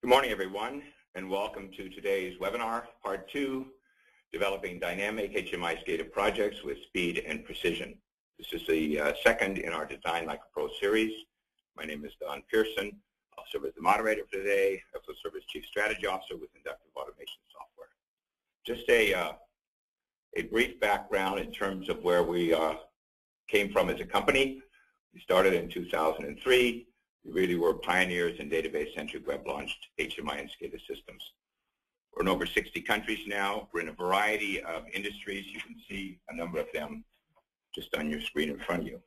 Good morning, everyone, and welcome to today's webinar, part two, developing dynamic HMI SCADA projects with speed and precision. This is the uh, second in our Design Like a Pro series. My name is Don Pearson. I'll serve as the moderator for today. I also serve as Chief Strategy Officer with Inductive Automation Software. Just a, uh, a brief background in terms of where we uh, came from as a company. We started in 2003 we really were pioneers in database-centric web-launched HMI and SCADA systems. We're in over 60 countries now. We're in a variety of industries. You can see a number of them just on your screen in front of you.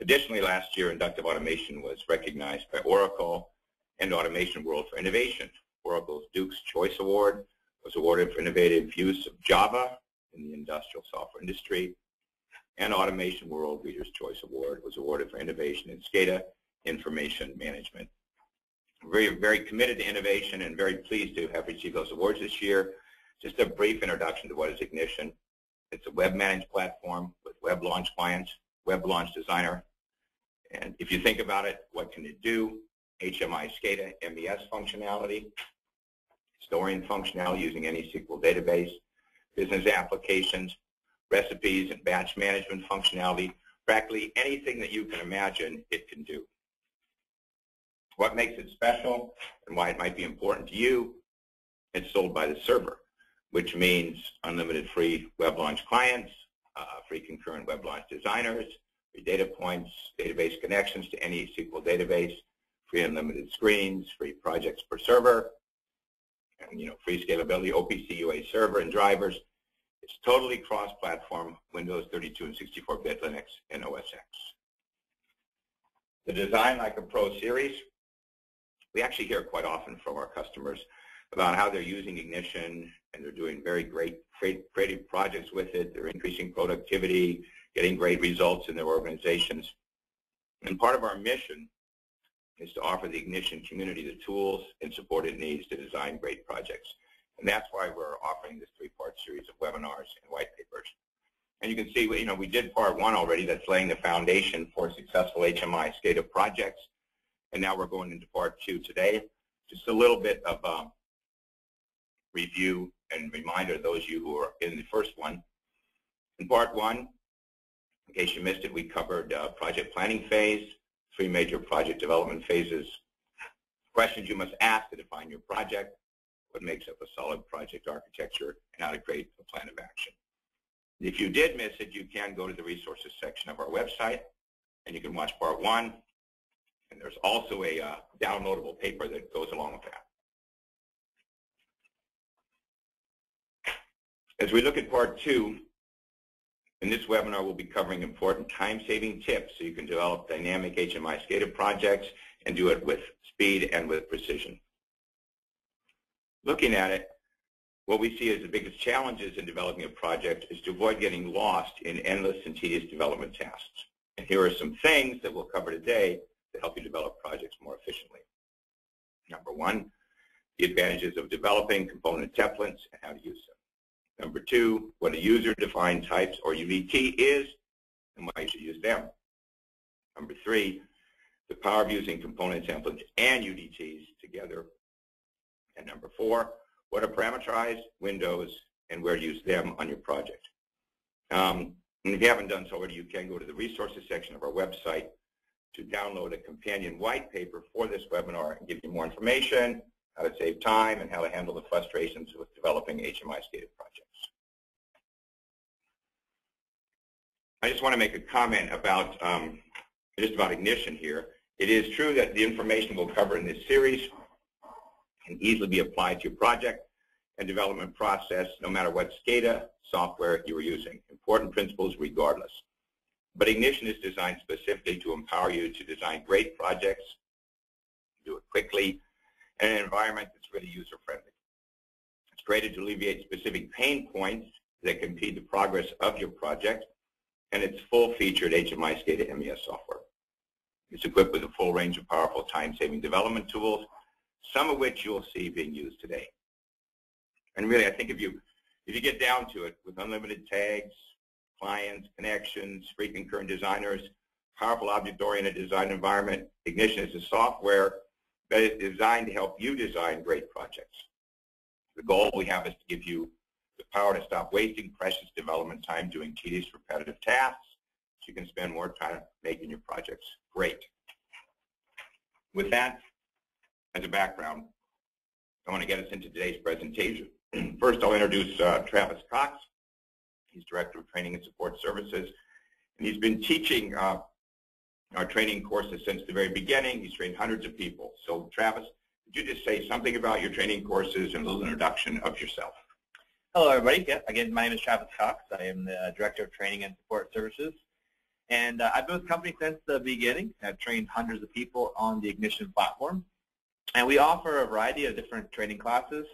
Additionally, last year, Inductive Automation was recognized by Oracle and Automation World for innovation. Oracle's Duke's Choice Award was awarded for innovative use of Java in the industrial software industry and Automation World Reader's Choice Award was awarded for innovation in SCADA information management. Very, very committed to innovation and very pleased to have received those awards this year. Just a brief introduction to what is Ignition. It's a web-managed platform with web launch clients, web launch designer. And if you think about it, what can it do? HMI SCADA MES functionality, storing functionality using any SQL database, business applications, recipes and batch management functionality, practically anything that you can imagine it can do. What makes it special and why it might be important to you, it's sold by the server, which means unlimited free web launch clients, uh, free concurrent web launch designers, free data points, database connections to any SQL database, free unlimited screens, free projects per server, and you know, free scalability, OPC UA server and drivers, it's totally cross-platform, Windows 32 and 64-bit Linux and OS X. The Design Like a Pro series, we actually hear quite often from our customers about how they're using Ignition and they're doing very great creative projects with it. They're increasing productivity, getting great results in their organizations. And part of our mission is to offer the Ignition community the tools and support it needs to design great projects. And that's why we're offering this three-part series of webinars and white papers. And you can see, you know, we did part one already that's laying the foundation for successful HMI SCADA projects. And now we're going into part two today. Just a little bit of um, review and reminder those of you who are in the first one. In part one, in case you missed it, we covered uh, project planning phase, three major project development phases, questions you must ask to define your project, what makes up a solid project architecture, and how to create a plan of action. If you did miss it, you can go to the resources section of our website, and you can watch part one. And there's also a uh, downloadable paper that goes along with that. As we look at part two, in this webinar, we'll be covering important time-saving tips so you can develop dynamic HMI SCADA projects and do it with speed and with precision looking at it, what we see as the biggest challenges in developing a project is to avoid getting lost in endless and tedious development tasks. And here are some things that we'll cover today to help you develop projects more efficiently. Number one, the advantages of developing component templates and how to use them. Number two, what a user-defined types or UDT is and why you should use them. Number three, the power of using component templates and UDTs together and number four, what are parameterized windows and where to use them on your project. Um, and if you haven't done so already, you can go to the resources section of our website to download a companion white paper for this webinar and give you more information, how to save time, and how to handle the frustrations with developing HMI SCADA projects. I just want to make a comment about um, just about ignition here. It is true that the information we'll cover in this series can easily be applied to your project and development process no matter what SCADA software you are using. Important principles regardless. But Ignition is designed specifically to empower you to design great projects, do it quickly, in an environment that's really user-friendly. It's created to alleviate specific pain points that can impede the progress of your project, and it's full-featured HMI SCADA MES software. It's equipped with a full range of powerful time-saving development tools some of which you'll see being used today. And really, I think if you if you get down to it, with unlimited tags, clients, connections, free concurrent designers, powerful object-oriented design environment, Ignition is a software that is designed to help you design great projects. The goal we have is to give you the power to stop wasting precious development time doing tedious, repetitive tasks so you can spend more time making your projects great. With that as a background, I want to get us into today's presentation. First, I'll introduce uh, Travis Cox. He's Director of Training and Support Services, and he's been teaching uh, our training courses since the very beginning. He's trained hundreds of people. So, Travis, could you just say something about your training courses and a little introduction of yourself? Hello, everybody. Yeah, again, my name is Travis Cox. I am the Director of Training and Support Services. And uh, I've been with the company since the beginning. I've trained hundreds of people on the Ignition platform. And we offer a variety of different training classes.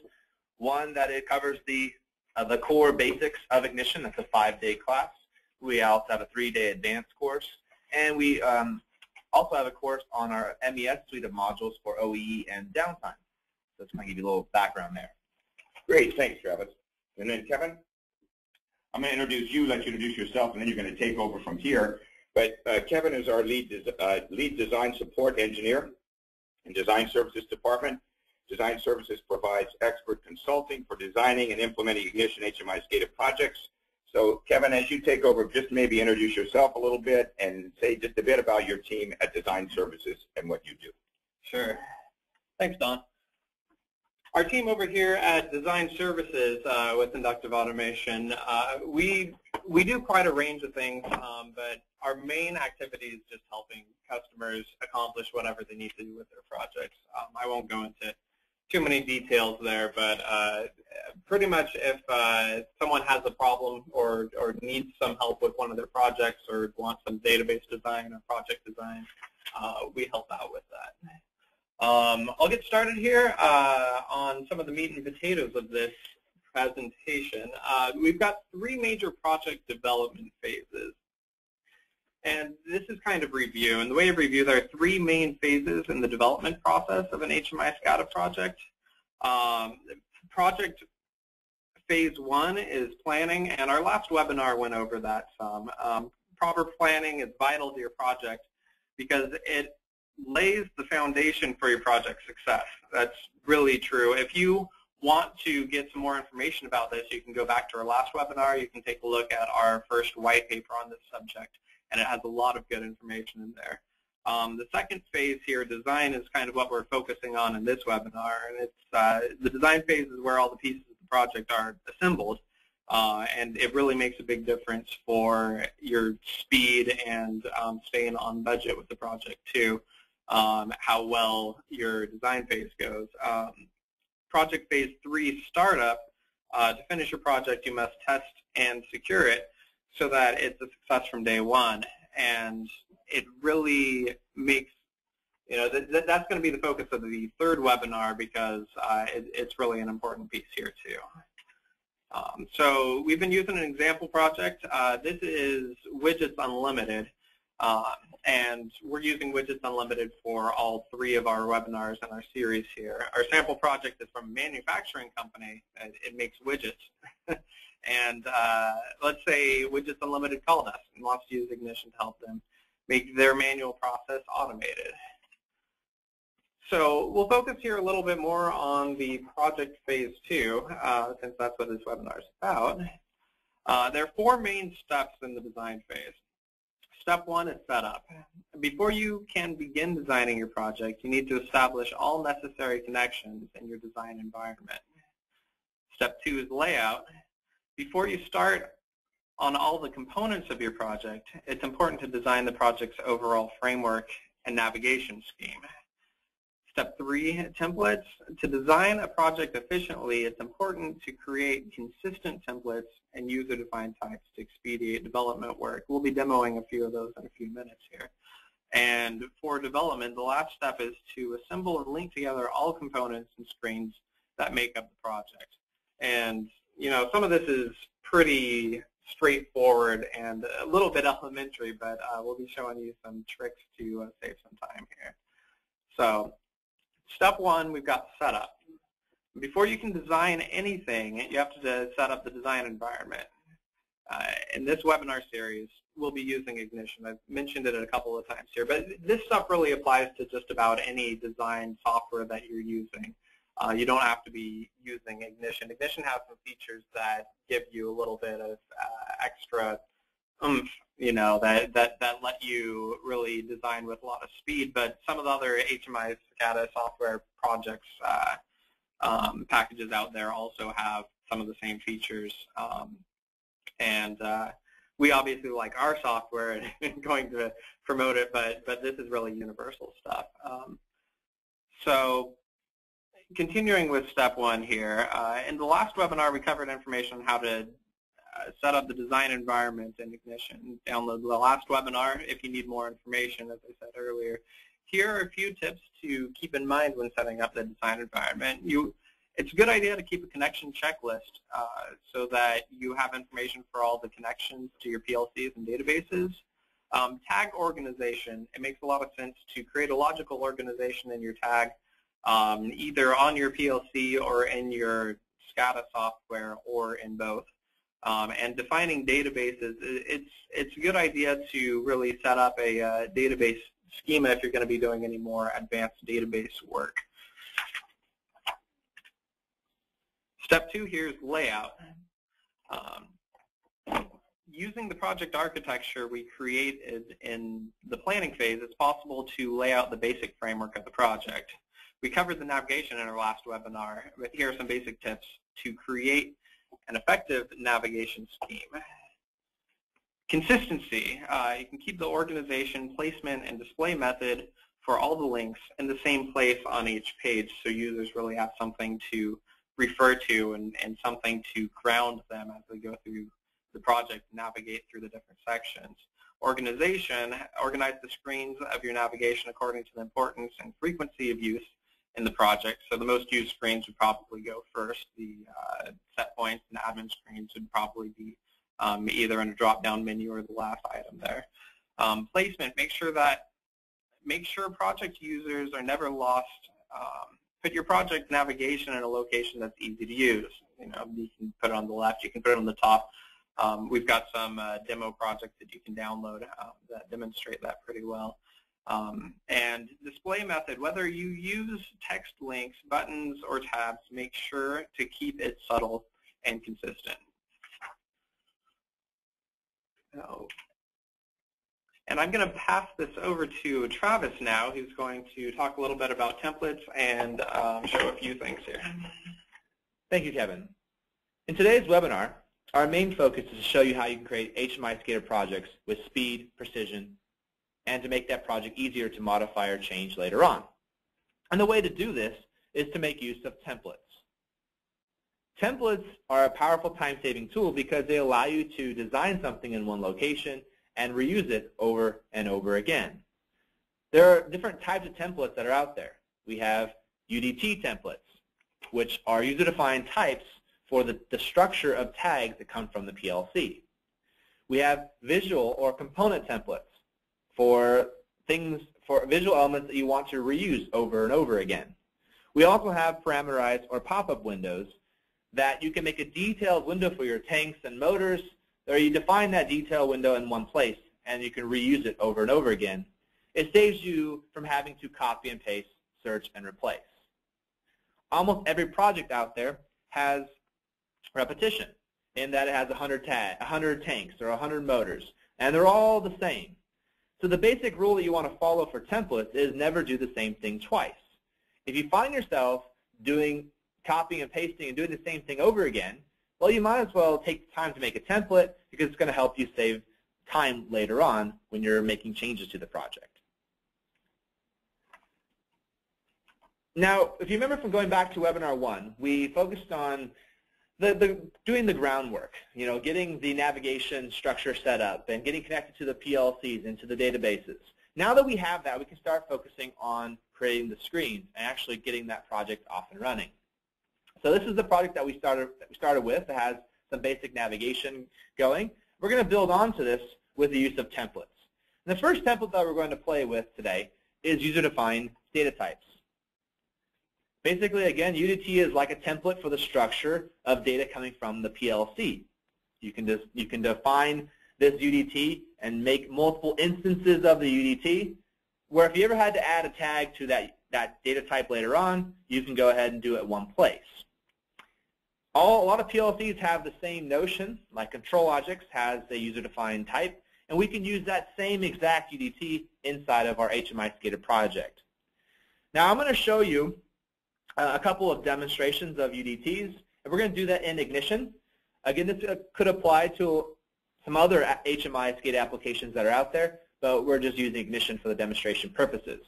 One that it covers the uh, the core basics of Ignition. That's a five-day class. We also have a three-day advanced course. And we um, also have a course on our MES suite of modules for OEE and downtime. So just going to give you a little background there. Great. Thanks, Travis. And then Kevin, I'm going to introduce you, let you introduce yourself, and then you're going to take over from here. But uh, Kevin is our lead, des uh, lead design support engineer in Design Services Department. Design Services provides expert consulting for designing and implementing Ignition HMI SCADA projects. So Kevin, as you take over, just maybe introduce yourself a little bit and say just a bit about your team at Design Services and what you do. Sure. Thanks, Don. Our team over here at Design Services uh, with Inductive Automation, uh, we we do quite a range of things, um, but our main activity is just helping customers accomplish whatever they need to do with their projects. Um, I won't go into too many details there, but uh, pretty much if uh, someone has a problem or, or needs some help with one of their projects or wants some database design or project design, uh, we help out with that. Um, I'll get started here uh, on some of the meat and potatoes of this presentation. Uh, we've got three major project development phases. And this is kind of review. And the way of review, there are three main phases in the development process of an HMI SCADA project. Um, project phase one is planning, and our last webinar went over that some. Um, proper planning is vital to your project because it lays the foundation for your project success. That's really true. If you want to get some more information about this, you can go back to our last webinar. You can take a look at our first white paper on this subject and it has a lot of good information in there. Um, the second phase here, design, is kind of what we're focusing on in this webinar, and it's uh, the design phase is where all the pieces of the project are assembled, uh, and it really makes a big difference for your speed and um, staying on budget with the project too, um, how well your design phase goes. Um, project phase three, startup, uh, to finish your project, you must test and secure it, so that it's a success from day one. And it really makes, you know, th th that's going to be the focus of the third webinar because uh, it, it's really an important piece here too. Um, so we've been using an example project. Uh, this is Widgets Unlimited. Uh, and we're using Widgets Unlimited for all three of our webinars in our series here. Our sample project is from a manufacturing company. It makes widgets. and uh, let's say Widgets Unlimited called us and wants to use Ignition to help them make their manual process automated. So we'll focus here a little bit more on the project phase two, uh, since that's what this webinar is about. Uh, there are four main steps in the design phase. Step one is setup. Before you can begin designing your project, you need to establish all necessary connections in your design environment. Step two is layout. Before you start on all the components of your project, it's important to design the project's overall framework and navigation scheme. Step three, templates. To design a project efficiently, it's important to create consistent templates and user-defined types to expedite development work. We'll be demoing a few of those in a few minutes here. And for development, the last step is to assemble and link together all components and screens that make up the project. And you know, some of this is pretty straightforward and a little bit elementary, but uh, we'll be showing you some tricks to uh, save some time here. So step one, we've got setup. Before you can design anything, you have to set up the design environment. Uh, in this webinar series, we'll be using Ignition. I've mentioned it a couple of times here, but this stuff really applies to just about any design software that you're using. Uh, you don't have to be using Ignition. Ignition has some features that give you a little bit of uh, extra oomph, you know, that, that, that let you really design with a lot of speed, but some of the other HMI SCADA software projects uh, um, packages out there also have some of the same features. Um, and uh, we obviously like our software and going to promote it, but, but this is really universal stuff. Um, so continuing with step one here, uh, in the last webinar we covered information on how to uh, set up the design environment in Ignition. Download the last webinar if you need more information, as I said earlier. Here are a few tips to keep in mind when setting up the design environment. You, it's a good idea to keep a connection checklist uh, so that you have information for all the connections to your PLCs and databases. Um, tag organization, it makes a lot of sense to create a logical organization in your tag um, either on your PLC or in your SCADA software or in both. Um, and defining databases, it's, it's a good idea to really set up a uh, database schema if you're going to be doing any more advanced database work. Step two here is layout. Um, using the project architecture we created in the planning phase, it's possible to lay out the basic framework of the project. We covered the navigation in our last webinar, but here are some basic tips to create an effective navigation scheme. Consistency. Uh, you can keep the organization, placement, and display method for all the links in the same place on each page so users really have something to refer to and, and something to ground them as they go through the project, navigate through the different sections. Organization, organize the screens of your navigation according to the importance and frequency of use in the project. So the most used screens would probably go first. The uh, set points and admin screens would probably be um, either in a drop-down menu or the last item there. Um, placement, make sure that make sure project users are never lost. Um, put your project navigation in a location that's easy to use. You know, you can put it on the left, you can put it on the top. Um, we've got some uh, demo projects that you can download uh, that demonstrate that pretty well. Um, and display method, whether you use text links, buttons, or tabs, make sure to keep it subtle and consistent. And I'm going to pass this over to Travis now, who's going to talk a little bit about templates and um, show a few things here. Thank you, Kevin. In today's webinar, our main focus is to show you how you can create HMI SCADA projects with speed, precision, and to make that project easier to modify or change later on. And the way to do this is to make use of templates. Templates are a powerful time-saving tool because they allow you to design something in one location and reuse it over and over again. There are different types of templates that are out there. We have UDT templates, which are user-defined types for the, the structure of tags that come from the PLC. We have visual or component templates, for things, for visual elements that you want to reuse over and over again. We also have parameterized or pop-up windows that you can make a detailed window for your tanks and motors, or you define that detail window in one place, and you can reuse it over and over again. It saves you from having to copy and paste, search, and replace. Almost every project out there has repetition in that it has 100, 100 tanks or 100 motors, and they're all the same. So the basic rule that you want to follow for templates is never do the same thing twice. If you find yourself doing copying and pasting and doing the same thing over again, well, you might as well take the time to make a template because it's going to help you save time later on when you're making changes to the project. Now, if you remember from going back to webinar one, we focused on the, the, doing the groundwork, you know, getting the navigation structure set up and getting connected to the PLCs and to the databases. Now that we have that, we can start focusing on creating the screens and actually getting that project off and running. So this is the project that we started, that we started with that has some basic navigation going. We're going to build onto this with the use of templates. And the first template that we're going to play with today is user-defined data types. Basically, again, UDT is like a template for the structure of data coming from the PLC. You can, just, you can define this UDT and make multiple instances of the UDT, where if you ever had to add a tag to that, that data type later on, you can go ahead and do it one place. All, a lot of PLCs have the same notion, like ControlLogix has a user-defined type, and we can use that same exact UDT inside of our HMI SCADA project. Now I'm going to show you uh, a couple of demonstrations of UDTs, and we're going to do that in Ignition. Again, this uh, could apply to some other HMI SCADA applications that are out there, but we're just using Ignition for the demonstration purposes.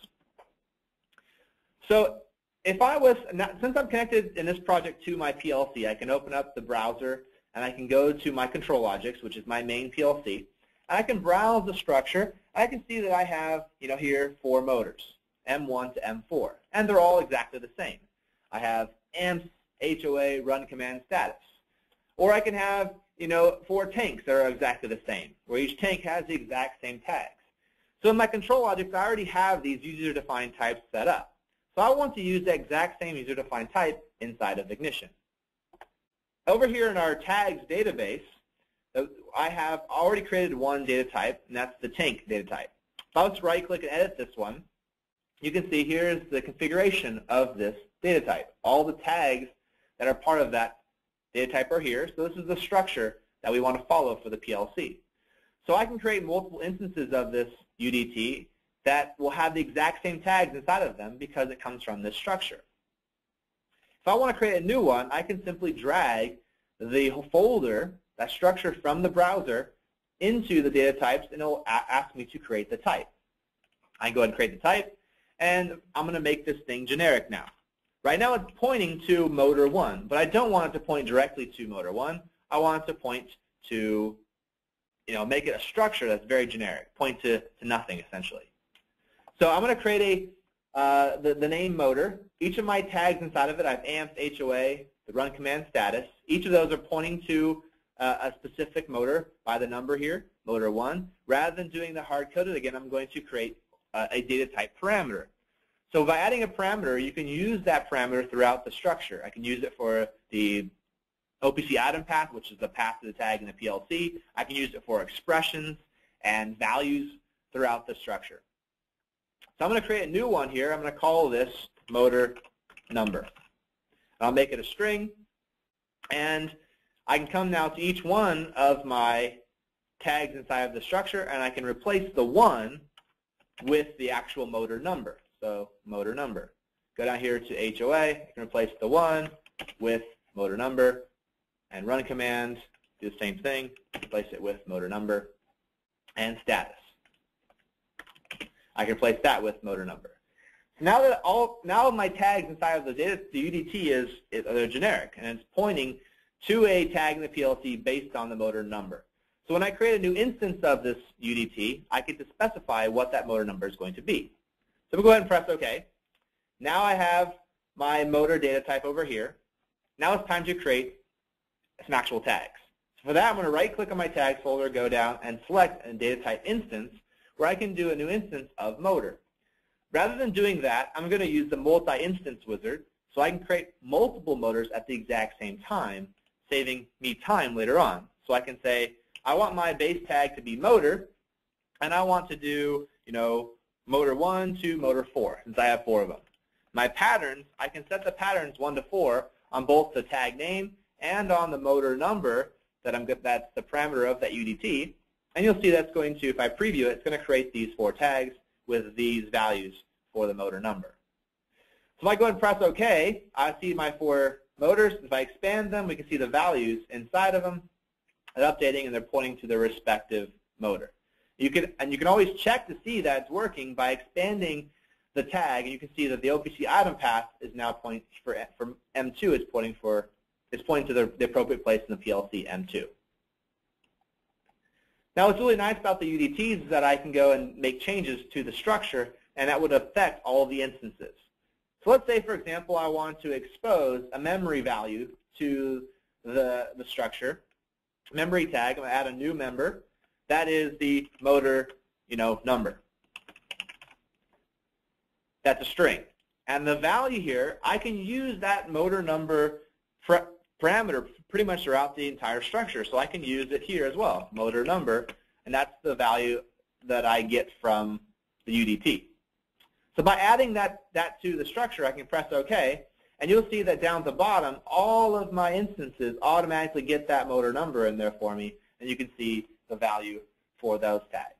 So if I was, not, since I'm connected in this project to my PLC, I can open up the browser and I can go to my ControlLogix, which is my main PLC, and I can browse the structure. I can see that I have, you know, here four motors, M1 to M4, and they're all exactly the same. I have amps, HOA, run command status. Or I can have, you know, four tanks that are exactly the same, where each tank has the exact same tags. So in my ControlLogix, I already have these user-defined types set up. So I want to use the exact same user-defined type inside of Ignition. Over here in our tags database, uh, I have already created one data type, and that's the tank data type. If I was to right-click and edit this one, you can see here's the configuration of this data type. All the tags that are part of that data type are here. So this is the structure that we want to follow for the PLC. So I can create multiple instances of this UDT that will have the exact same tags inside of them because it comes from this structure. If I want to create a new one, I can simply drag the folder, that structure from the browser, into the data types, and it will ask me to create the type. I go ahead and create the type, and I'm going to make this thing generic now. Right now it's pointing to motor 1, but I don't want it to point directly to motor 1. I want it to point to, you know, make it a structure that's very generic, point to, to nothing essentially. So I'm going to create a, uh, the, the name motor. Each of my tags inside of it, I have amps, HOA, the run command status. Each of those are pointing to uh, a specific motor by the number here, motor 1. Rather than doing the hard-coded, again, I'm going to create uh, a data type parameter. So by adding a parameter, you can use that parameter throughout the structure. I can use it for the OPC item path, which is the path to the tag in the PLC. I can use it for expressions and values throughout the structure. So I'm going to create a new one here. I'm going to call this motor number. I'll make it a string, and I can come now to each one of my tags inside of the structure, and I can replace the one with the actual motor number. So motor number. Go down here to HOA. I can replace the one with motor number, and run command, do the same thing, replace it with motor number, and status. I can replace that with motor number. So now that all now my tags inside of the data, the UDT is, they're generic, and it's pointing to a tag in the PLC based on the motor number. So when I create a new instance of this UDT, I get to specify what that motor number is going to be. So we'll go ahead and press OK. Now I have my motor data type over here. Now it's time to create some actual tags. So for that, I'm going to right-click on my tags folder, go down, and select a data type instance where I can do a new instance of motor. Rather than doing that, I'm going to use the multi-instance wizard so I can create multiple motors at the exact same time, saving me time later on. So I can say, I want my base tag to be motor, and I want to do, you know, motor 1 to motor 4, since I have four of them. My patterns, I can set the patterns 1 to 4 on both the tag name and on the motor number that I'm that's the parameter of that UDT, and you'll see that's going to, if I preview it, it's going to create these four tags with these values for the motor number. So if I go ahead and press OK, I see my four motors. If I expand them, we can see the values inside of them. They're updating and they're pointing to their respective motor. You can, and you can always check to see that it's working by expanding the tag, and you can see that the OPC item path is now pointing for, for M2 is pointing for is pointing to the, the appropriate place in the PLC M2. Now what's really nice about the UDTs is that I can go and make changes to the structure and that would affect all of the instances. So let's say, for example, I want to expose a memory value to the, the structure. Memory tag, I'm going to add a new member. That is the motor you know, number. That's a string. And the value here, I can use that motor number parameter pretty much throughout the entire structure. So I can use it here as well, motor number, and that's the value that I get from the UDT. So by adding that, that to the structure, I can press OK, and you'll see that down at the bottom, all of my instances automatically get that motor number in there for me, and you can see the value for those tags.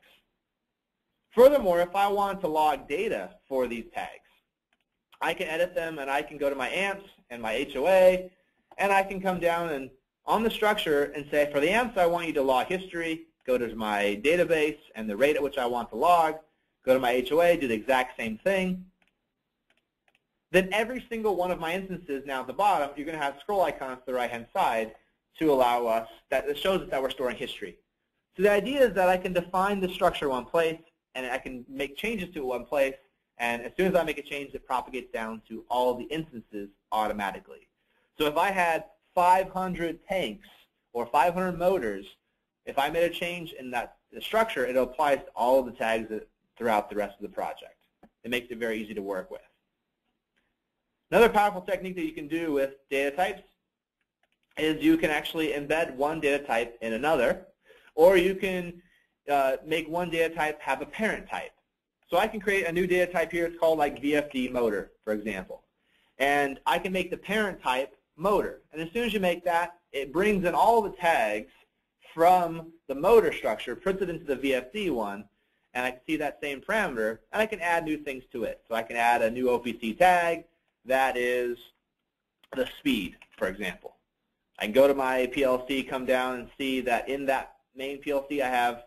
Furthermore, if I want to log data for these tags, I can edit them and I can go to my amps and my HOA and I can come down and on the structure and say for the amps I want you to log history, go to my database and the rate at which I want to log, go to my HOA, do the exact same thing. Then every single one of my instances now at the bottom, you're going to have scroll icons to the right-hand side to allow us, that shows us that we're storing history. So the idea is that I can define the structure one place, and I can make changes to it one place, and as soon as I make a change, it propagates down to all the instances automatically. So if I had 500 tanks or 500 motors, if I made a change in that structure, it applies to all of the tags throughout the rest of the project. It makes it very easy to work with. Another powerful technique that you can do with data types is you can actually embed one data type in another, or you can uh, make one data type have a parent type. So I can create a new data type here. It's called like VFD motor, for example. And I can make the parent type motor. And as soon as you make that, it brings in all the tags from the motor structure, puts it into the VFD one, and I can see that same parameter, and I can add new things to it. So I can add a new OPC tag that is the speed, for example. I can go to my PLC, come down, and see that in that main PLC I have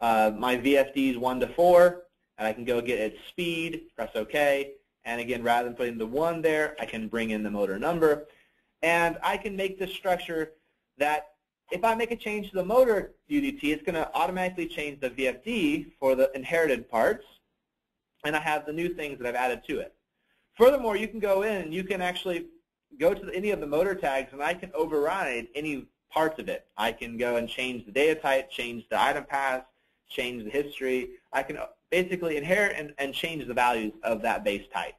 uh, my VFDs 1 to 4, and I can go get its speed, press OK, and again, rather than putting the 1 there, I can bring in the motor number. And I can make this structure that if I make a change to the motor UDT, it's going to automatically change the VFD for the inherited parts, and I have the new things that I've added to it. Furthermore, you can go in and you can actually go to any of the motor tags, and I can override any parts of it. I can go and change the data type, change the item path, change the history. I can basically inherit and, and change the values of that base type.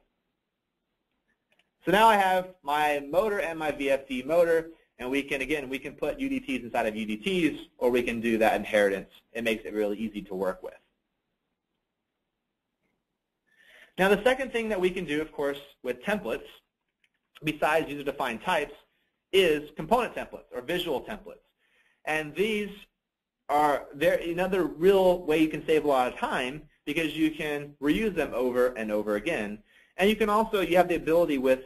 So now I have my motor and my VFD motor, and we can, again, we can put UDTs inside of UDTs, or we can do that inheritance. It makes it really easy to work with. Now the second thing that we can do, of course, with templates, besides user-defined types, is component templates or visual templates. And these are another real way you can save a lot of time because you can reuse them over and over again. And you can also, you have the ability with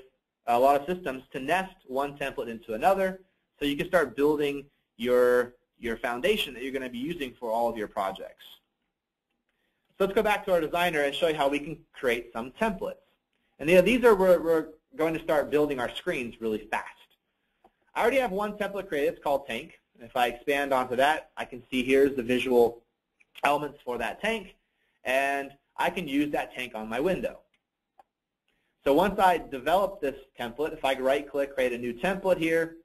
a lot of systems to nest one template into another. So you can start building your, your foundation that you're going to be using for all of your projects. So let's go back to our designer and show you how we can create some templates. And yeah, these are, we're, we're going to start building our screens really fast. I already have one template created. It's called tank. If I expand onto that, I can see here's the visual elements for that tank, and I can use that tank on my window. So once I develop this template, if I right-click, create a new template here,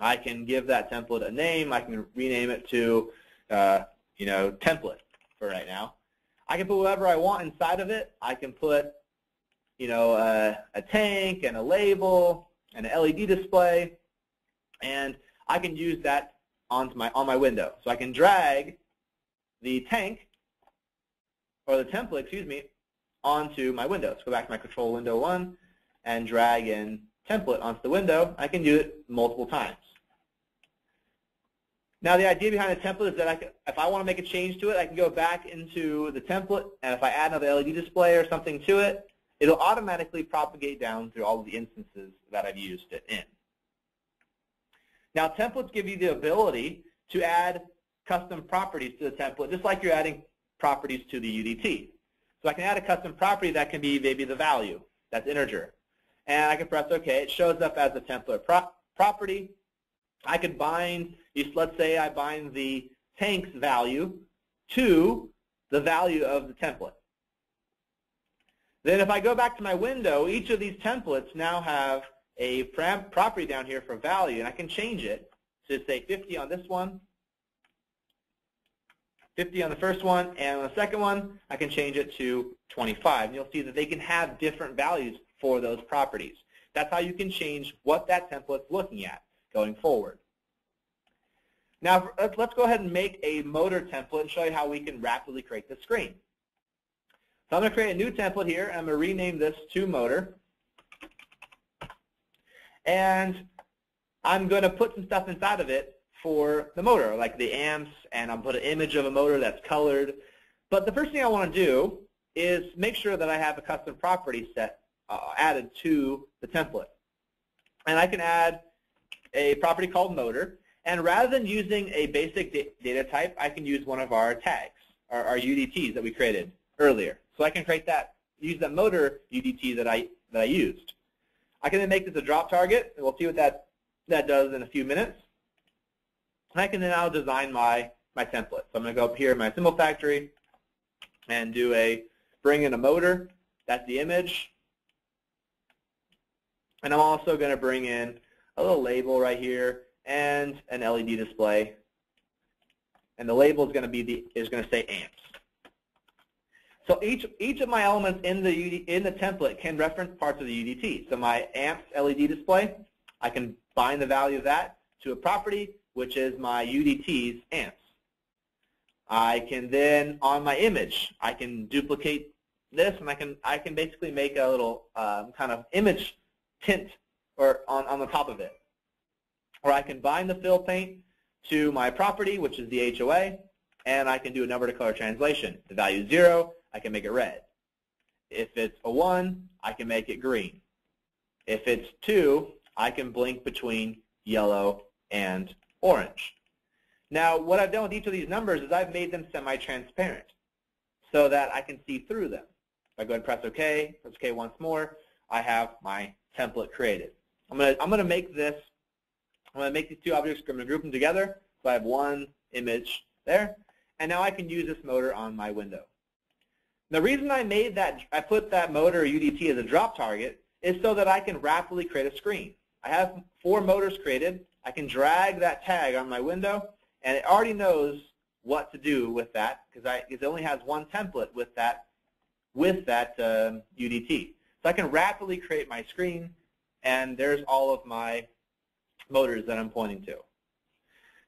I can give that template a name. I can rename it to, uh, you know, template for right now. I can put whatever I want inside of it. I can put, you know, a, a tank and a label and an LED display, and I can use that onto my, on my window. So I can drag the tank, or the template, excuse me, onto my window. Go back to my control window one and drag in template onto the window. I can do it multiple times. Now the idea behind the template is that I can, if I want to make a change to it, I can go back into the template, and if I add another LED display or something to it, it'll automatically propagate down through all of the instances that I've used it in. Now, templates give you the ability to add custom properties to the template, just like you're adding properties to the UDT. So I can add a custom property that can be maybe the value, that's integer. And I can press OK. It shows up as a template pro property. I could bind, let's say I bind the tank's value to the value of the template. Then if I go back to my window, each of these templates now have a property down here for value, and I can change it to say 50 on this one, 50 on the first one, and on the second one, I can change it to 25. And you'll see that they can have different values for those properties. That's how you can change what that template's looking at going forward. Now let's, go ahead and make a motor template and show you how we can rapidly create the screen. So I'm going to create a new template here. and I'm going to rename this to motor. And I'm going to put some stuff inside of it for the motor, like the amps, and I'll put an image of a motor that's colored. But the first thing I want to do is make sure that I have a custom property set uh, added to the template. And I can add a property called motor. And rather than using a basic data type, I can use one of our tags, our, our UDTs that we created earlier. So I can create that, use that motor UDT that I, that I used. I can then make this a drop target, and we'll see what that, that does in a few minutes. And I can then now design my, my template. So I'm going to go up here in my symbol factory and do a bring in a motor. That's the image. And I'm also going to bring in a little label right here and an LED display. And the label is going to be the is going to say amps. So each each of my elements in the in the template can reference parts of the UDT. So my amps LED display, I can bind the value of that to a property which is my UDT's amps. I can then on my image, I can duplicate this and I can I can basically make a little um, kind of image tint or on, on the top of it. Or I can bind the fill paint to my property, which is the HOA, and I can do a number to color translation. The value is 0, I can make it red. If it's a 1, I can make it green. If it's 2, I can blink between yellow and orange. Now, what I've done with each of these numbers is I've made them semi-transparent so that I can see through them. If I go and press OK, press OK once more, I have my template created. I'm going to I'm going to make this I'm going to make these two objects, I'm going to group them together. So I have one image there. And now I can use this motor on my window. The reason I made that, I put that motor UDT as a drop target is so that I can rapidly create a screen. I have four motors created. I can drag that tag on my window, and it already knows what to do with that because it only has one template with that with that um, UDT. So I can rapidly create my screen, and there's all of my motors that I'm pointing to.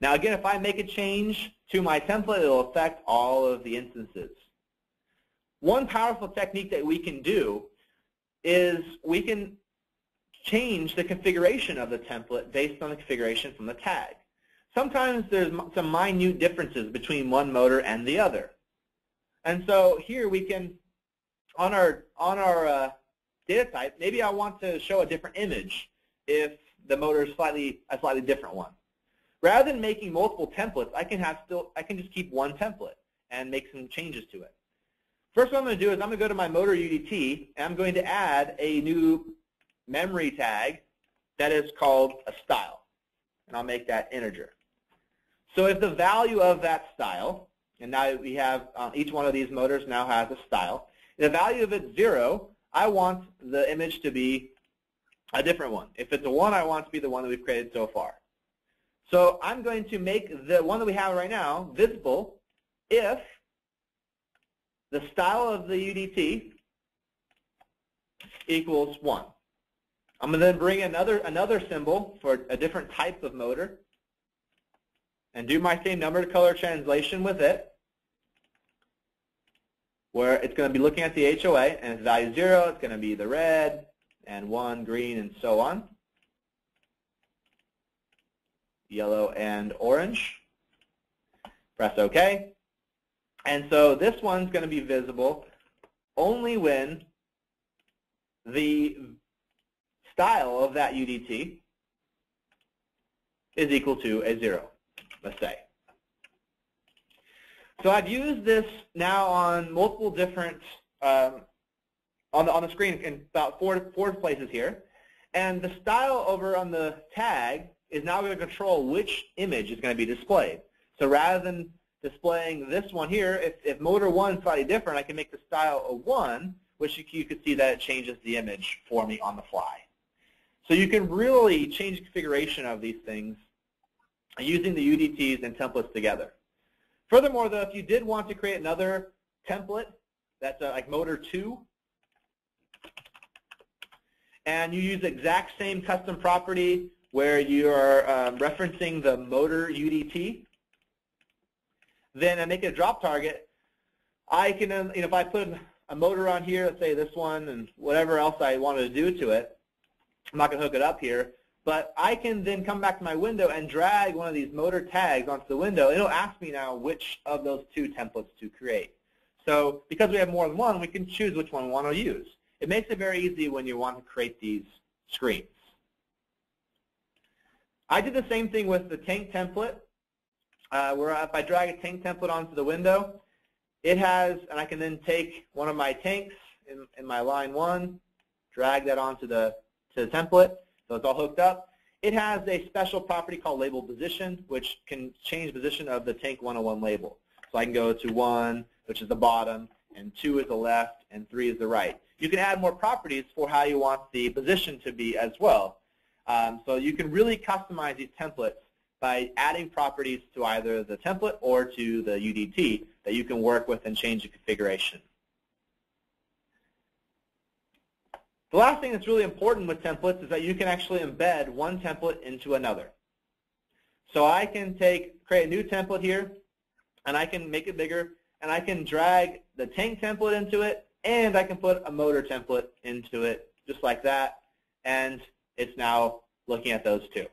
Now again, if I make a change to my template, it will affect all of the instances. One powerful technique that we can do is we can change the configuration of the template based on the configuration from the tag. Sometimes there's some minute differences between one motor and the other. And so here we can, on our, on our uh, data type, maybe I want to show a different image if the motor is slightly a slightly different one. Rather than making multiple templates, I can have still I can just keep one template and make some changes to it. First what I'm going to do is I'm going to go to my motor UDT and I'm going to add a new memory tag that is called a style. And I'll make that integer. So if the value of that style, and now we have uh, each one of these motors now has a style, the value of it is 0, I want the image to be a different one. If it's a 1, I want it to be the one that we've created so far. So I'm going to make the one that we have right now visible if the style of the UDT equals 1. I'm going to then bring another, another symbol for a different type of motor and do my same number to color translation with it where it's going to be looking at the HOA and its value 0, it's going to be the red, and one green and so on. Yellow and orange. Press OK. And so this one's going to be visible only when the style of that UDT is equal to a 0, let's say. So I've used this now on multiple different um, on the, on the screen in about four, four places here. And the style over on the tag is now going to control which image is going to be displayed. So rather than displaying this one here, if, if motor 1 is slightly different, I can make the style a 1, which you, you could see that it changes the image for me on the fly. So you can really change configuration of these things using the UDTs and templates together. Furthermore, though, if you did want to create another template that's uh, like motor 2, and you use the exact same custom property where you are um, referencing the motor UDT, then I make it a drop target. I can, um, you know, if I put a motor on here, let's say this one, and whatever else I wanted to do to it, I'm not going to hook it up here, but I can then come back to my window and drag one of these motor tags onto the window. It'll ask me now which of those two templates to create. So because we have more than one, we can choose which one we want to use. It makes it very easy when you want to create these screens. I did the same thing with the tank template, uh, where if I drag a tank template onto the window, it has, and I can then take one of my tanks in, in my line one, drag that onto the, to the template, so it's all hooked up. It has a special property called label position, which can change position of the tank 101 label. So I can go to 1, which is the bottom, and 2 is the left, and 3 is the right. You can add more properties for how you want the position to be as well. Um, so you can really customize these templates by adding properties to either the template or to the UDT that you can work with and change the configuration. The last thing that's really important with templates is that you can actually embed one template into another. So I can take, create a new template here, and I can make it bigger, and I can drag the tank template into it, and I can put a motor template into it, just like that, and it's now looking at those two.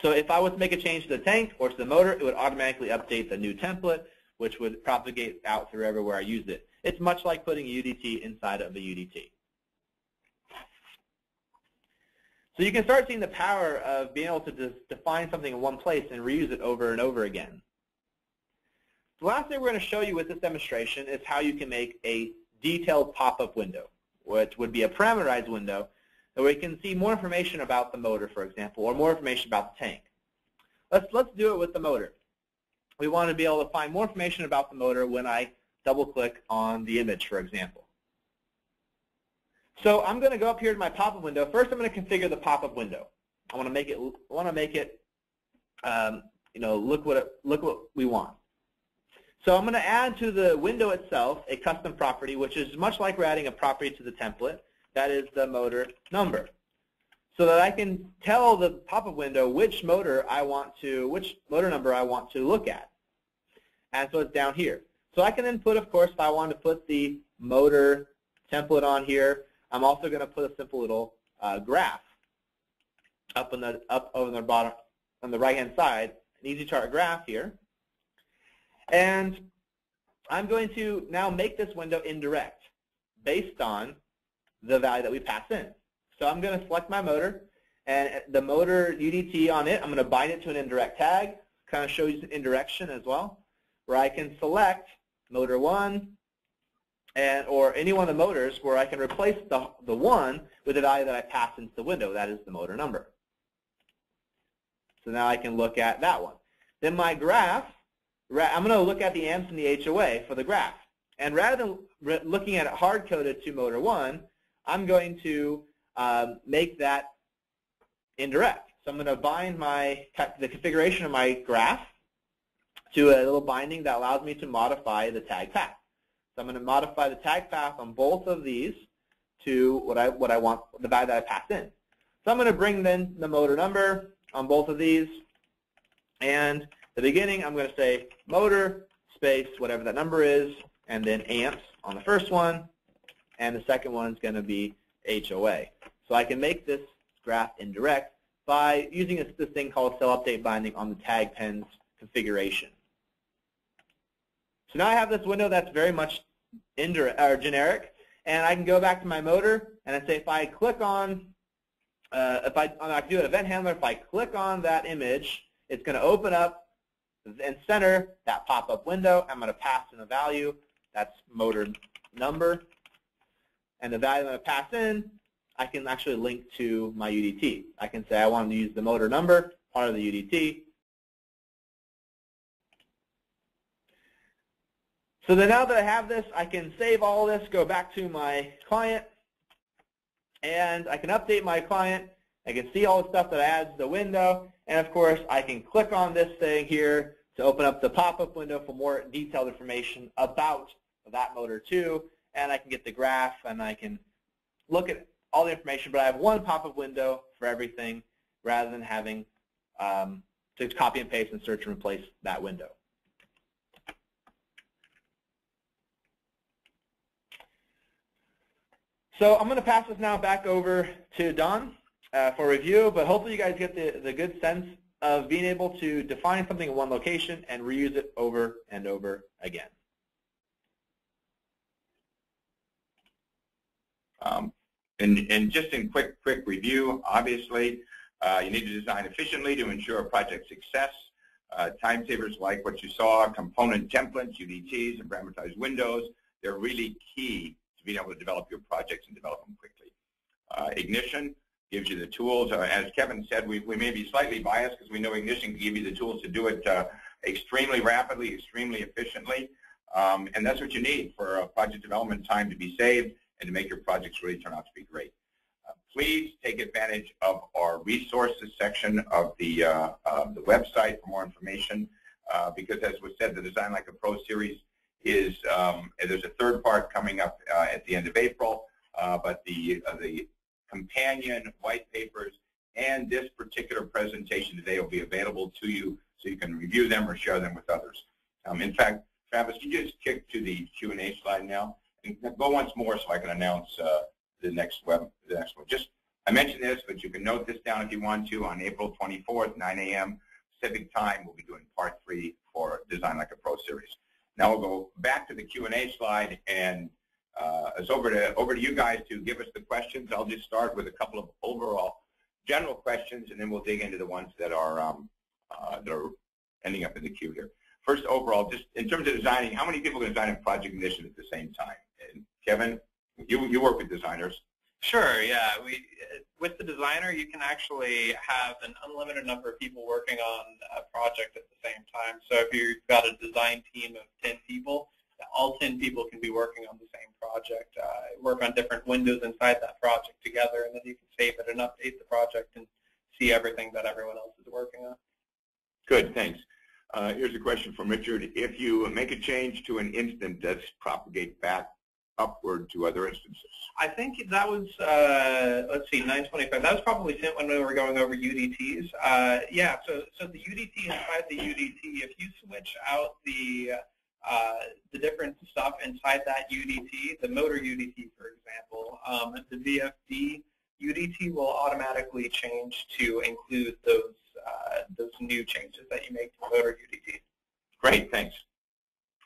So if I was to make a change to the tank or to the motor, it would automatically update the new template, which would propagate out through everywhere I use it. It's much like putting a UDT inside of a UDT. So you can start seeing the power of being able to define something in one place and reuse it over and over again. The last thing we're going to show you with this demonstration is how you can make a detailed pop-up window, which would be a parameterized window where we can see more information about the motor, for example, or more information about the tank. Let's, let's do it with the motor. We want to be able to find more information about the motor when I double-click on the image, for example. So I'm going to go up here to my pop-up window. First, I'm going to configure the pop-up window. I want to make it. I want to make it. Um, you know, look what it, look what we want. So I'm going to add to the window itself a custom property, which is much like we're adding a property to the template. That is the motor number. So that I can tell the pop-up window which motor I want to, which motor number I want to look at. And so it's down here. So I can then put, of course, if I want to put the motor template on here, I'm also going to put a simple little uh, graph up on the up over the bottom on the right-hand side, an easy chart graph here. And I'm going to now make this window indirect based on the value that we pass in. So I'm going to select my motor, and the motor UDT on it, I'm going to bind it to an indirect tag, kind of shows you indirection as well, where I can select motor 1, and, or any one of the motors where I can replace the, the 1 with the value that I pass into the window, that is the motor number. So now I can look at that one. Then my graph, I'm going to look at the amps and the HOA for the graph. And rather than looking at it hard-coded to motor 1, I'm going to um, make that indirect. So I'm going to bind my the configuration of my graph to a little binding that allows me to modify the tag path. So I'm going to modify the tag path on both of these to what I what I want the value that I pass in. So I'm going to bring then the motor number on both of these, and the beginning I'm going to say motor space whatever that number is, and then amps on the first one, and the second one is going to be HOA. So I can make this graph indirect by using this, this thing called cell update binding on the tag pens configuration. So now I have this window that's very much indirect, or generic, and I can go back to my motor, and I say if I click on, uh, if I, I do an event handler, if I click on that image, it's going to open up and center that pop-up window. I'm going to pass in a value. That's motor number and the value I'm going to pass in, I can actually link to my UDT. I can say I want to use the motor number, part of the UDT. So then now that I have this, I can save all this, go back to my client, and I can update my client. I can see all the stuff that I to the window, and of course I can click on this thing here to open up the pop-up window for more detailed information about that motor too, and I can get the graph and I can look at all the information, but I have one pop-up window for everything, rather than having um, to copy and paste and search and replace that window. So I'm going to pass this now back over to Don uh, for review, but hopefully you guys get the, the good sense of being able to define something in one location and reuse it over and over again. Um, and, and just in quick, quick review, obviously, uh, you need to design efficiently to ensure project success. Uh, time savers like what you saw, component templates, UDTs, and parameterized windows, they're really key to being able to develop your projects and develop them quickly. Uh, Ignition gives you the tools. Uh, as Kevin said, we, we may be slightly biased because we know Ignition can give you the tools to do it uh, extremely rapidly, extremely efficiently. Um, and that's what you need for project development time to be saved and to make your projects really turn out to be great. Uh, please take advantage of our resources section of the, uh, the website for more information uh, because as was said, the Design Like a Pro series is, um, there's a third part coming up uh, at the end of April, uh, but the, the companion white papers and this particular presentation today will be available to you so you can review them or share them with others. Um, in fact, Travis, can you just kick to the Q&A slide now and go once more so I can announce uh, the next web, the next one. Just I mentioned this, but you can note this down if you want to. On April 24th, 9 a.m. Pacific time, we'll be doing part three for Design Like a Pro series. Now we'll go back to the Q&A slide, and uh, it's over to over to you guys to give us the questions. I'll just start with a couple of overall general questions, and then we'll dig into the ones that are um, uh, that are ending up in the queue here. First, overall, just in terms of designing, how many people can design a project ignition at the same time? And Kevin, you you work with designers. Sure, yeah. We with the designer, you can actually have an unlimited number of people working on a project at the same time. So if you've got a design team of 10 people, all 10 people can be working on the same project, uh, work on different windows inside that project together, and then you can save it and update the project and see everything that everyone else is working on. Good, thanks. Uh, here's a question from Richard. If you make a change to an instant, does propagate back upward to other instances? I think that was, uh, let's see, 925. That was probably sent when we were going over UDTs. Uh, yeah, so, so the UDT inside the UDT, if you switch out the uh, the different stuff inside that UDT, the motor UDT, for example, um, the VFD UDT will automatically change to include those uh, those new changes that you make to the motor UDT. Great, thanks.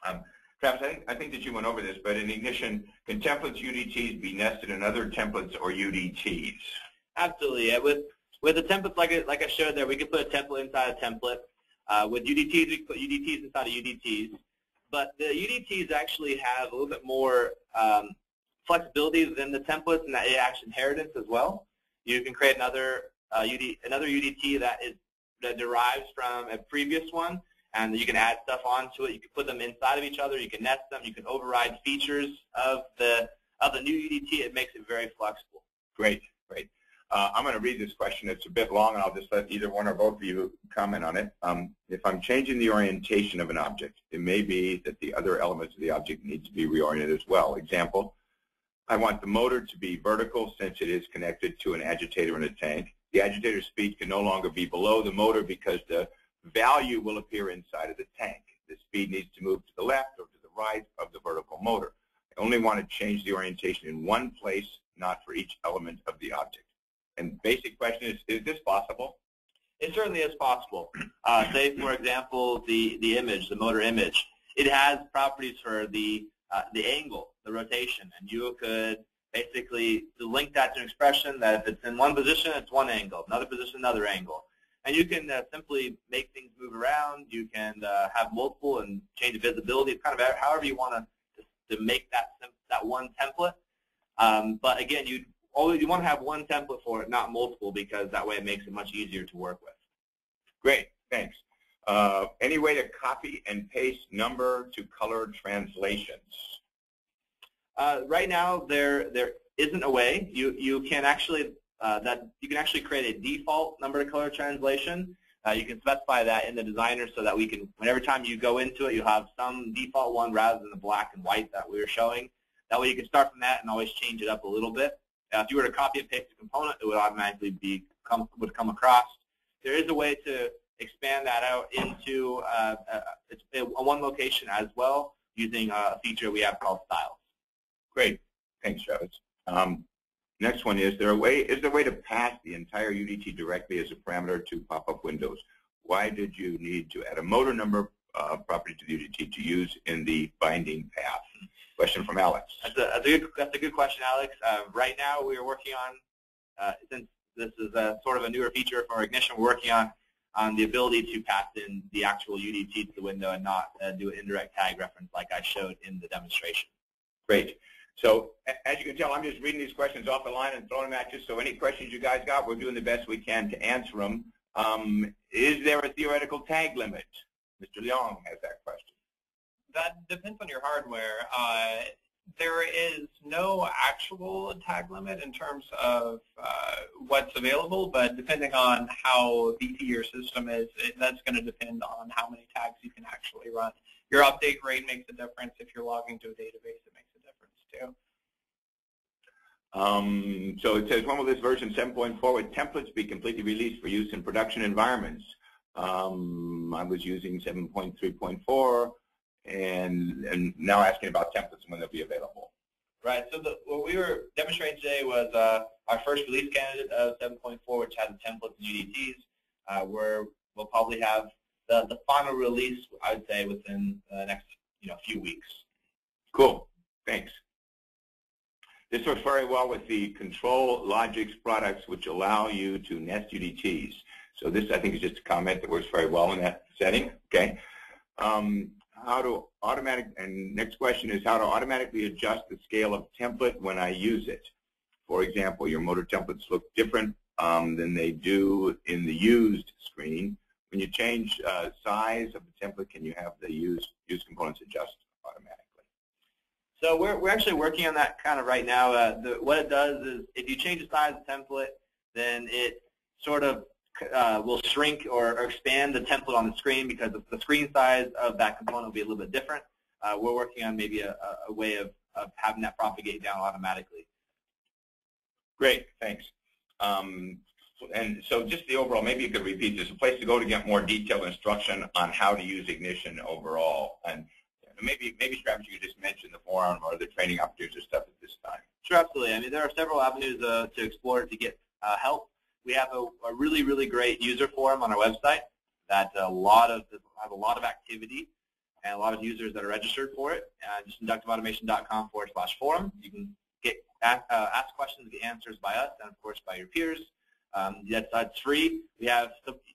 Um, Travis, I think, I think that you went over this, but in Ignition, can templates UDTs be nested in other templates or UDTs? Absolutely. Yeah. With with the templates like I, like I showed there, we can put a template inside a template. Uh, with UDTs, we put UDTs inside of UDTs. But the UDTs actually have a little bit more um, flexibility than the templates and that AX inheritance as well. You can create another uh, UD, another UDT that is that derives from a previous one, and you can add stuff onto it. You can put them inside of each other. You can nest them. You can override features of the of the new UDT. It makes it very flexible. Great, great. Uh, I'm going to read this question. It's a bit long, and I'll just let either one or both of you comment on it. Um, if I'm changing the orientation of an object, it may be that the other elements of the object need to be reoriented as well. Example, I want the motor to be vertical since it is connected to an agitator in a tank. The agitator speed can no longer be below the motor because the value will appear inside of the tank. The speed needs to move to the left or to the right of the vertical motor. I only want to change the orientation in one place, not for each element of the object. And basic question is, is this possible? It certainly is possible. Uh, say, for example, the, the image, the motor image. It has properties for the, uh, the angle, the rotation, and you could basically link that to an expression that if it's in one position, it's one angle, another position, another angle. And you can uh, simply make things move around. You can uh, have multiple and change the visibility. It's kind of however you want to, to make that, that one template. Um, but again, you always you want to have one template for it, not multiple, because that way it makes it much easier to work with. Great, thanks. Uh, any way to copy and paste number to color translations? Uh, right now, there there isn't a way. You you can actually uh, that you can actually create a default number to color translation. Uh, you can specify that in the designer so that we can, whenever time you go into it, you have some default one rather than the black and white that we were showing. That way you can start from that and always change it up a little bit Now, if you were to copy and paste a component, it would automatically be come, would come across. There is a way to expand that out into uh, uh, one location as well using a feature we have called styles. Great. Thanks, Travis. Um, next one is there a way is there a way to pass the entire UDT directly as a parameter to pop-up windows? Why did you need to add a motor number uh, property to the UDT to use in the binding path? Question from Alex. That's a, that's a, good, that's a good question, Alex. Uh, right now we are working on, uh, since this is a sort of a newer feature for Ignition, we're working on on the ability to pass in the actual UDT to the window and not uh, do an indirect tag reference like I showed in the demonstration. Great. So as you can tell, I'm just reading these questions off the line and throwing them at you. So any questions you guys got, we're doing the best we can to answer them. Um, is there a theoretical tag limit? Mr. Leong has that question. That depends on your hardware. Uh, there is no actual tag limit in terms of uh, what's available, but depending on how beefy your system is, it, that's going to depend on how many tags you can actually run. Your update rate makes a difference. If you're logging to a database, it makes too. Um, so it says, when will this version 7.4 with templates be completely released for use in production environments? Um, I was using 7.3.4 and, and now asking about templates and when they'll be available. Right. So the, what we were demonstrating today was uh, our first release candidate of 7.4, which has the templates and UDTs, uh, where we'll probably have the, the final release, I would say, within the next you know few weeks. Cool. Thanks. This works very well with the ControlLogix products, which allow you to nest UDTs. So this, I think, is just a comment that works very well in that setting. Okay. Um, how to automatic, and next question is how to automatically adjust the scale of template when I use it. For example, your motor templates look different um, than they do in the used screen. When you change uh, size of the template, can you have the used, used components adjust? So we're, we're actually working on that kind of right now. Uh, the, what it does is if you change the size of the template, then it sort of uh, will shrink or, or, expand the template on the screen because the screen size of that component will be a little bit different. Uh, we're working on maybe a, a way of, of, having that propagate down automatically. Great, thanks. Um, and so just the overall, maybe you could repeat, there's a place to go to get more detailed instruction on how to use Ignition overall. And maybe, maybe Travis, you could just mention the forum or the training opportunities or stuff at this time. Sure, absolutely. I mean, there are several avenues uh, to explore to get uh, help we have a, a, really, really great user forum on our website that a lot of have a lot of activity and a lot of users that are registered for it. Uh, just inductiveautomation.com forward slash forum. You can get ask, uh, ask questions, get answers by us, and of course by your peers. Um, that's, that's free. We have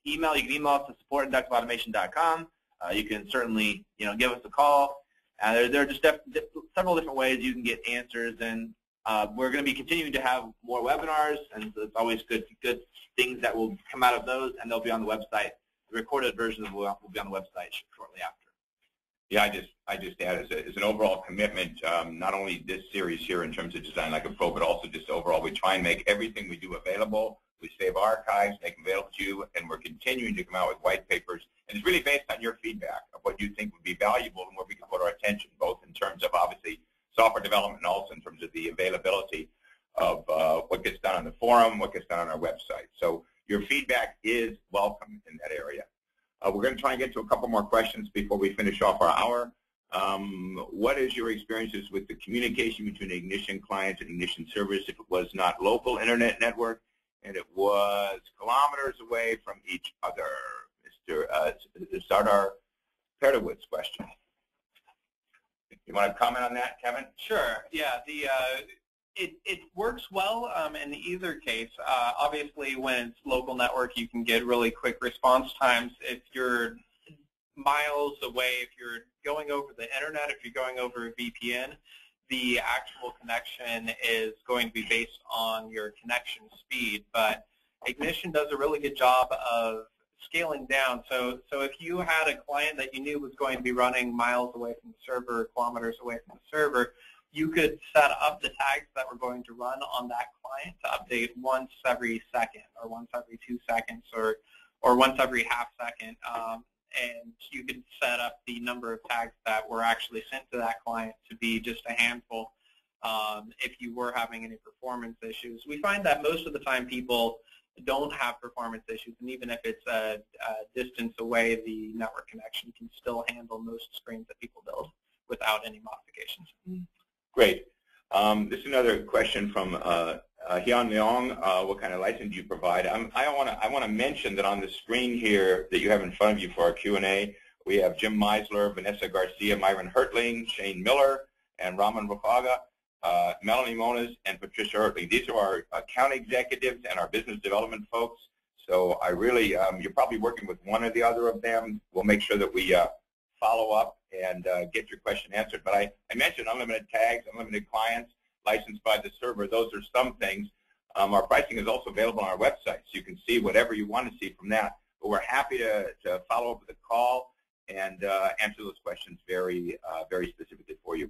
email. You can email us at support inductiveautomation.com. Uh, you can certainly you know give us a call. Uh, there, there, are just several different ways you can get answers, and uh, we're going to be continuing to have more webinars, and so it's always good good things that will come out of those, and they'll be on the website. The recorded versions will, will be on the website shortly after. Yeah, I just I just add as, a, as an overall commitment, um, not only this series here in terms of design like a pro, but also just overall, we try and make everything we do available. We save archives, make them available to you, and we're continuing to come out with white papers. And it's really based on your feedback of what you think would be valuable and where we can put our attention, both in terms of obviously software development and also in terms of the availability of uh, what gets done on the forum, what gets done on our website. So your feedback is welcome in that area. Uh, we're going to try and get to a couple more questions before we finish off our hour. Um, what is your experiences with the communication between Ignition clients and Ignition servers if it was not local internet network and it was kilometers away from each other? Mr. Uh, Sardar Perdowitz question. You want to comment on that, Kevin? Sure. Yeah. The uh, it it works well um, in either case. Uh, obviously, when it's local network, you can get really quick response times. If you're miles away, if you're going over the internet, if you're going over a VPN, the actual connection is going to be based on your connection speed. But Ignition does a really good job of scaling down. So, so if you had a client that you knew was going to be running miles away from the server, kilometers away from the server, you could set up the tags that were going to run on that client to update once every second or once every two seconds or, or once every half second. Um, and you can set up the number of tags that were actually sent to that client to be just a handful. um, if you were having any performance issues. We find that most of the time people don't have performance issues, and even if it's a, a distance away, the network connection can still handle most screens that people build without any modifications. Great. Um, this is another question from uh, uh, Hyun Leong. Uh, what kind of license do you provide? Um, I want to I want to mention that on the screen here that you have in front of you for our Q&A, we have Jim Meisler, Vanessa Garcia, Myron Hertling, Shane Miller, and Ramin Rofagha, uh, Melanie Moniz, and Patricia Hertling. These are our account executives and our business development folks. So I really, um, you're probably working with one or the other of them. We'll make sure that we uh, follow up and uh, get your question answered. But I, I mentioned unlimited tags, unlimited clients, licensed by the server. Those are some things. Um, our pricing is also available on our website, so you can see whatever you want to see from that. But we're happy to, to follow up with a call and uh, answer those questions very, uh, very specifically for you.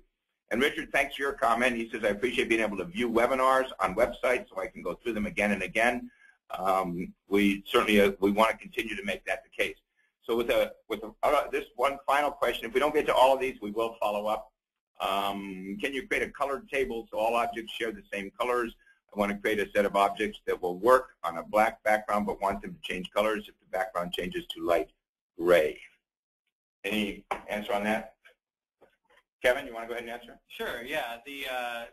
And Richard, thanks for your comment. He says, I appreciate being able to view webinars on websites so I can go through them again and again. Um, we certainly uh, we want to continue to make that the case. So with a with a, uh, this one final question, if we don't get to all of these, we will follow up. Um, can you create a colored table so all objects share the same colors? I want to create a set of objects that will work on a black background, but want them to change colors if the background changes to light gray. Any answer on that? Kevin, you want to go ahead and answer? Sure, yeah. The uh,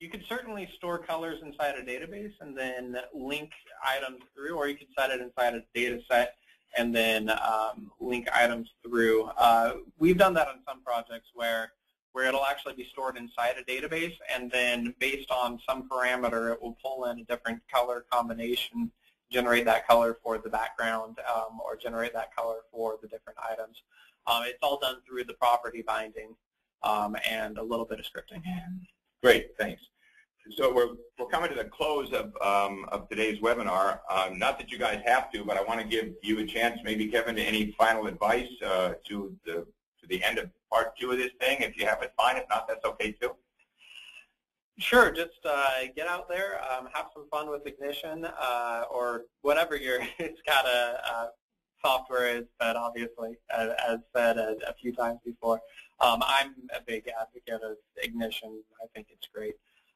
You can certainly store colors inside a database and then link items through, or you can set it inside a data set and then um, link items through. Uh, we've done that on some projects where where it'll actually be stored inside a database, and then based on some parameter, it will pull in a different color combination, generate that color for the background, um, or generate that color for the different items. Um, it's all done through the property binding um, and a little bit of scripting. Great, thanks. So we're, we're coming to the close of, um, of today's webinar. Um, not that you guys have to, but I want to give you a chance, maybe Kevin, to any final advice uh, to the to the end of part two of this thing. If you have it, fine. If not, that's okay too. Sure, just uh, get out there, um, have some fun with Ignition uh, or whatever your it's got a, a software is, but obviously, as, as said a, a, few times before, um, I'm a big advocate of Ignition. I think it's great.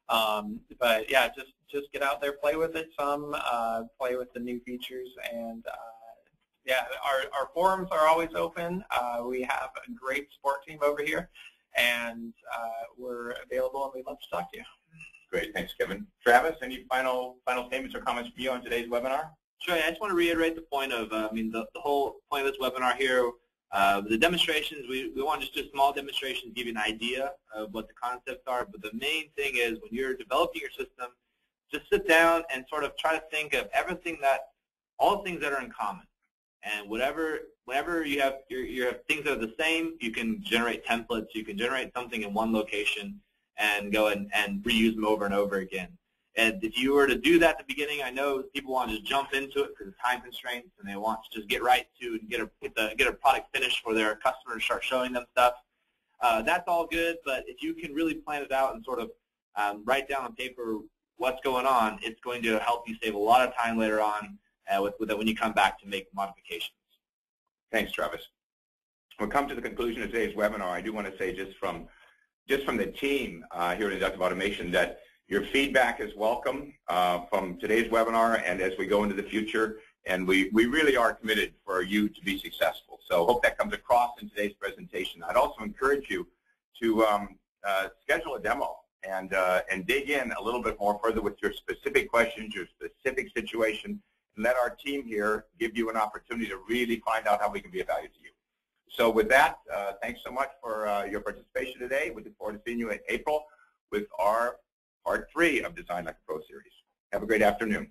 Um, but yeah, just just get out there, play with it some, uh, play with the new features, and uh, yeah, our, our forums are always open. Uh, we have a great support team over here, and uh, we're available, and we'd love to talk to you. Great, thanks, Kevin. Travis, any final final statements or comments from you on today's webinar? Sure. I just want to reiterate the point of, uh, I mean, the, the whole point of this webinar here uh, the demonstrations, we, we want to just do small demonstrations, give you an idea of what the concepts are, but the main thing is when you're developing your system, just sit down and sort of try to think of everything that, all things that are in common. And whatever, whenever you have, you you have things that are the same, you can generate templates, you can generate something in one location and go and, and reuse them over and over again. And if you were to do that at the beginning, I know people want to just jump into it because of time constraints, and they want to just get right to and get a get, the, get a product finished for their customer to start showing them stuff. Uh, that's all good, but if you can really plan it out and sort of um, write down on paper what's going on, it's going to help you save a lot of time later on uh, with, with when you come back to make modifications. Thanks, Travis. We'll come to the conclusion of today's webinar. I do want to say just from just from the team uh, here at Inductive Automation that your feedback is welcome uh, from today's webinar and as we go into the future, and we, we really are committed for you to be successful. So hope that comes across in today's presentation. I'd also encourage you to um, uh, schedule a demo and, uh, and dig in a little bit more further with your specific questions, your specific situation, let our team here give you an opportunity to really find out how we can be of value to you. So with that, uh, thanks so much for uh, your participation today. We look forward to seeing you in April with our part three of Design Like a Pro series. Have a great afternoon.